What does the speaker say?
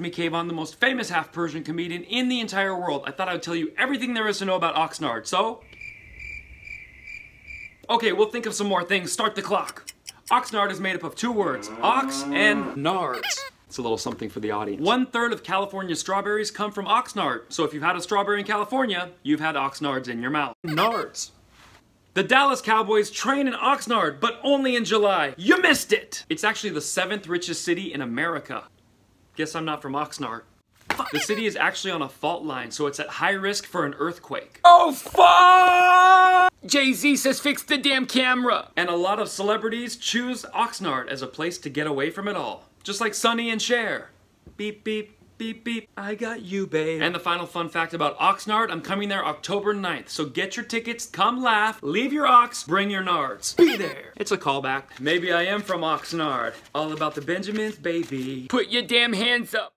me K-von, the most famous half-Persian comedian in the entire world. I thought I would tell you everything there is to know about Oxnard, so... Okay, we'll think of some more things. Start the clock. Oxnard is made up of two words, ox and nards. It's a little something for the audience. One third of California's strawberries come from Oxnard. So if you've had a strawberry in California, you've had Oxnards in your mouth. Nards. The Dallas Cowboys train in Oxnard, but only in July. You missed it! It's actually the seventh richest city in America. Guess I'm not from Oxnard. The city is actually on a fault line, so it's at high risk for an earthquake. Oh, fuck! Jay-Z says fix the damn camera. And a lot of celebrities choose Oxnard as a place to get away from it all. Just like Sonny and Cher. Beep, beep, beep, beep. I got you, babe. And the final fun fact about Oxnard, I'm coming there October 9th. So get your tickets, come laugh, leave your ox, bring your nards. Be there. It's a callback. Maybe I am from Oxnard. All about the Benjamins, baby. Put your damn hands up.